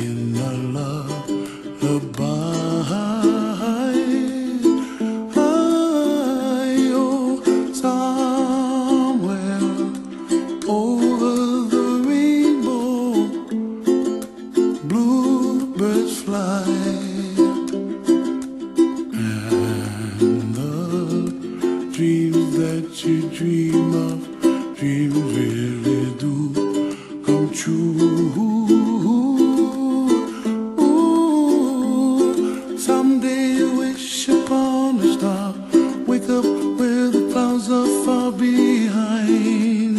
In lullaby. Oh, somewhere over the rainbow, bluebirds fly, and the dreams that you dream of, dreams wake up where the clouds are far behind.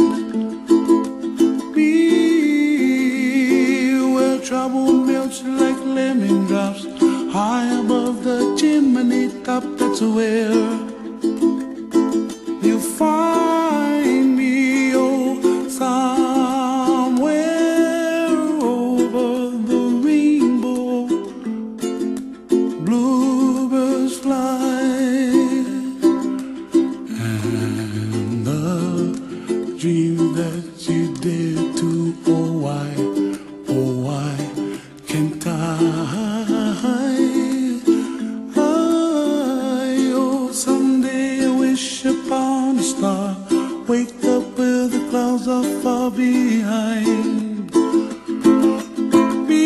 Be where trouble melts like lemon drops, high above the chimney top. That's where you find behind. Be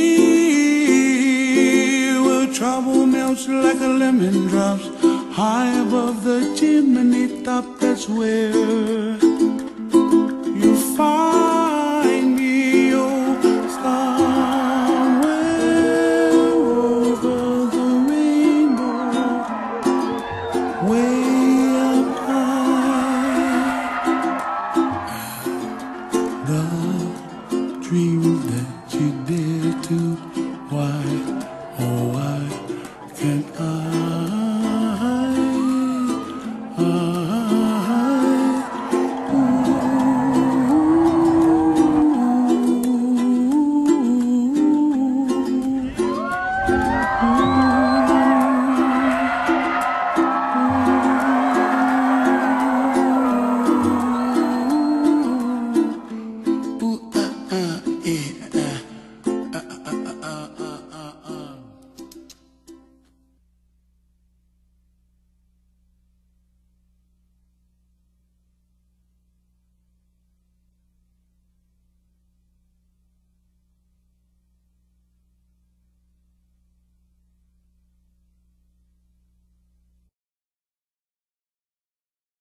where trouble melts like a lemon drops, high above the chimney top. That's where The dream that you dare to, why, oh why can't I?